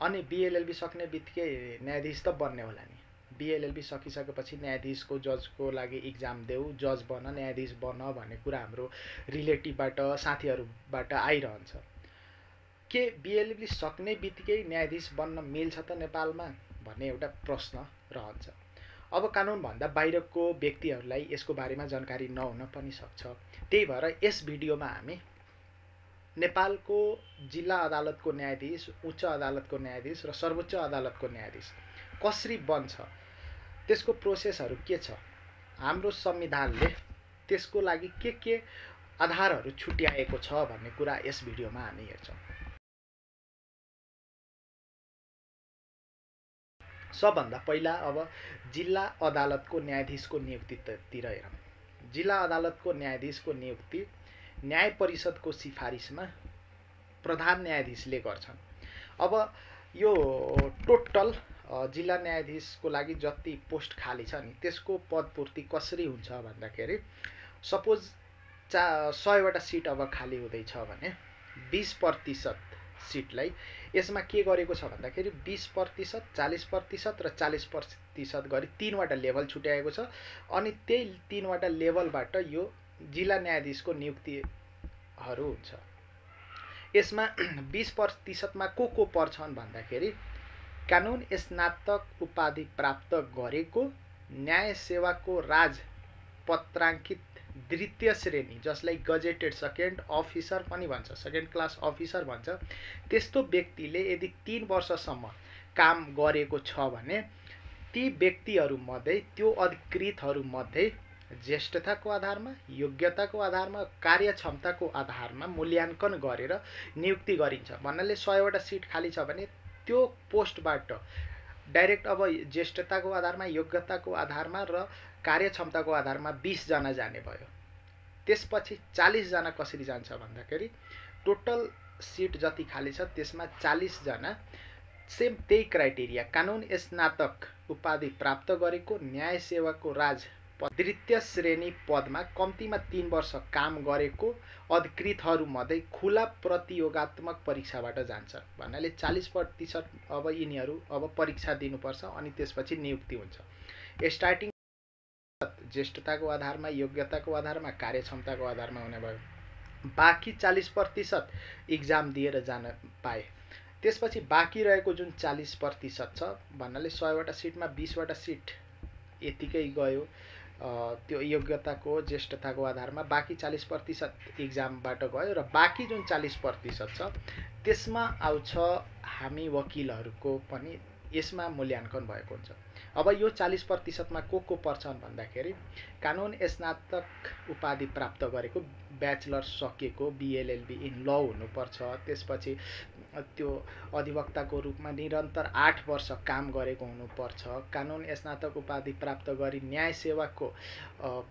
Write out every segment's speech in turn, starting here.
अनि बिएलएलबी सक्ने बित्तिकै न्यायाधीश त बन्ने होला नि। बिएलएलबी सकिसकेपछि न्यायाधीशको जजको लागि इक्जाम देऊ जज बन न्यायाधीश बन भन्ने कुरा हाम्रो रिलेटिभबाट साथीहरूबाट आइरहन्छ। के बिएलएलबी सक्ने बित्तिकै न्यायाधीश बन्न मिल्छ त नेपालमा भन्ने एउटा प्रश्न रहन्छ। अब कानुनभन्दा बाहिरको व्यक्तिहरूलाई यसको बारेमा जानकारी नहुन पनि सक्छ। त्यही भएर यस भिडियोमा हामी नेपालको जिल्ला अदालतको न्यायाधीश उच्च अदालतको न्यायाधीश र सर्वोच्च अदालतको न्यायाधीश। कसरी बन्छ? त्यसको प्रोसेसहरू के छ? हाम्रो संविधानले त्यसको लागि के के आधारहरू छुट्याएको छ भन्ने कुरा यस भिडियोमा हामी हेर्छौँ। सबभन्दा पहिला अब जिल्ला अदालतको न्यायाधीशको नियुक्तितिर हेरौँ। जिल्ला अदालतको न्यायाधीशको नियुक्ति न्याय परिषदको सिफारिसमा प्रधान न्यायाधीशले गर्छन्। अब यो टोटल जिल्ला न्यायाधीशको लागि जति पोस्ट खाली छ नि त्यसको पदपूर्ति कसरी हुन्छ भन्दाखेरि सपोज चा सयवटा सिट अब खाली हुँदैछ भने बिस प्रतिशत सिटलाई यसमा के गरेको छ भन्दाखेरि बिस प्रतिशत चालिस प्रतिशत र चालिस प्रतिशत गरी तिनवटा लेभल छुट्याएको छ अनि त्यही तिनवटा लेभलबाट यो जिल्ला न्यायाधीशको नियुक्तिहरू हुन्छ यसमा बिस प्रतिशतमा को को पर्छन् भन्दाखेरि कानुन स्नातक उपाधि प्राप्त गरेको न्याय सेवाको राज पत्राङ्कित द्वितीय श्रेणी जसलाई गजेटेड सेकेन्ड अफिसर पनि भन्छ सेकेन्ड क्लास अफिसर भन्छ त्यस्तो व्यक्तिले यदि तिन वर्षसम्म काम गरेको छ भने ती व्यक्तिहरूमध्ये त्यो अधिकृतहरूमध्ये ज्येष्ठताको आधारमा योग्यताको आधारमा कार्यक्षमताको आधारमा मूल्याङ्कन गरेर नियुक्ति गरिन्छ। भन्नाले सयवटा सिट खाली छ भने त्यो पोस्टबाट डाइरेक्ट अब ज्येष्ठताको आधारमा योग्यताको आधारमा र कार्यक्षमताको आधारमा बिसजना जाने भयो। त्यसपछि चालिसजना कसरी जान्छ भन्दाखेरि टोटल सिट जति खाली छ त्यसमा चालिसजना सेम त्यही क्राइटेरिया कानुन स्नातक उपाधि प्राप्त गरेको न्याय सेवाको राज द्वितीय श्रेणी पदमा कम्तीमा तिन वर्ष काम गरेको अधिकृतहरूमध्ये खुला प्रतियोगात्मक परीक्षाबाट जान्छ। भन्नाले चालिस प्रतिशत अब यिनीहरू अब परीक्षा दिनुपर्छ अनि त्यसपछि नियुक्ति हुन्छ। स्टार्टिङ ज्येष्ठताको आधारमा योग्यताको आधारमा कार्यक्षमताको आधारमा हुने भयो। बाँकी चालिस प्रतिशत इक्जाम दिएर जान पाए। त्यसपछि बाँकी रहेको जुन चालिस प्रतिशत छ भन्नाले सयवटा सिटमा बिसवटा सिट यतिकै गयो। त्यो योग्यताको ज्येष्ठताको आधारमा बाँकी चालिस प्रतिशत इक्जामबाट गयो र बाँकी जुन चालिस प्रतिशत छ त्यसमा आउँछ हामी वकिलहरूको पनि यसमा मूल्याङ्कन भएको हुन्छ। अब यो चालिस प्रतिशतमा को को पर्छन् भन्दाखेरि कानुन स्नातक उपाधि प्राप्त गरेको ब्याचलर सकेको बिएलएलबी इन ल हुनुपर्छ। त्यसपछि त्यो अधिवक्ताको रूपमा निरन्तर आठ वर्ष काम गरेको हुनुपर्छ। कानुन स्नातक उपाधि प्राप्त गरी न्याय सेवाको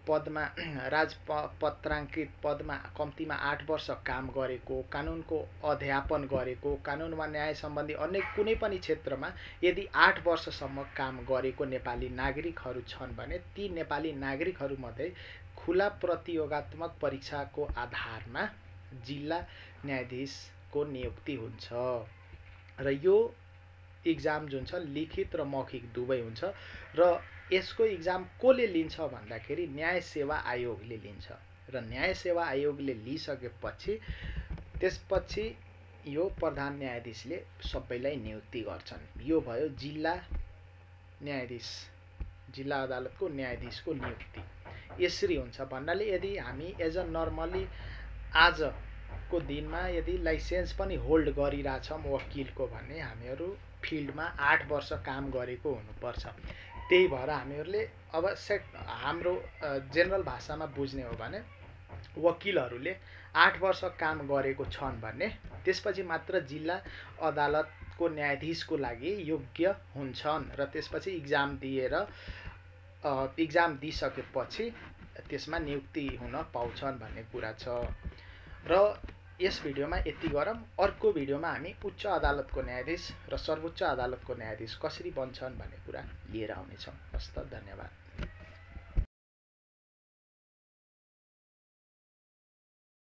पदमा राज पत्राङ्कित पदमा कम्तीमा आठ वर्ष काम गरेको कानुनको अध्यापन गरेको कानुन वा न्याय सम्बन्धी अन्य कुनै पनि क्षेत्रमा यदि आठ वर्षसम्म काम गरेको नेपाली नागरिकहरू छन् भने ती नेपाली नागरिकहरूमध्ये खुला प्रतियोगात्मक परीक्षाको आधारमा जिल्ला न्यायाधीश को नियुक्ति हुन्छ। र यो इक्जाम जुन छ लिखित र मौखिक दुवै हुन्छ। र यसको इक्जाम कसले लिन्छ भन्दाखेरि न्याय सेवा आयोगले लिन्छ। र न्याय सेवा आयोगले लिइसकेपछि त्यसपछि यो प्रधान न्यायाधीशले सबैलाई नियुक्ति गर्छन्। यो भयो जिल्ला न्यायाधीश जिल्ला अदालतको न्यायाधीशको नियुक्ति। यसरी हुन्छ भन्नाले यदि हामी एज अ नर्मली आज को दिनमा यदि लाइसेन्स पनि होल्ड गरिरहेछौँ वकिलको भने हामीहरू फिल्डमा आठ वर्ष काम गरेको हुनुपर्छ। त्यही भएर हामीहरूले अब सेट हाम्रो जेनरल भाषामा बुझ्ने हो भने वकिलहरूले आठ वर्ष काम गरेको छन् भने त्यसपछि मात्र जिल्ला अदालतको न्यायाधीशको लागि योग्य हुन्छन् र त्यसपछि इक्जाम दिएर इक्जाम दिइसकेपछि त्यसमा नियुक्ति हुन पाउँछन् भन्ने कुरा छ। र यस भिडियोमा यति गरौँ। अर्को भिडियोमा हामी उच्च अदालतको न्यायाधीश र सर्वोच्च अदालतको न्यायाधीश कसरी बन्छन् भन्ने कुरा लिएर आउनेछौँ। हस्त धन्यवाद।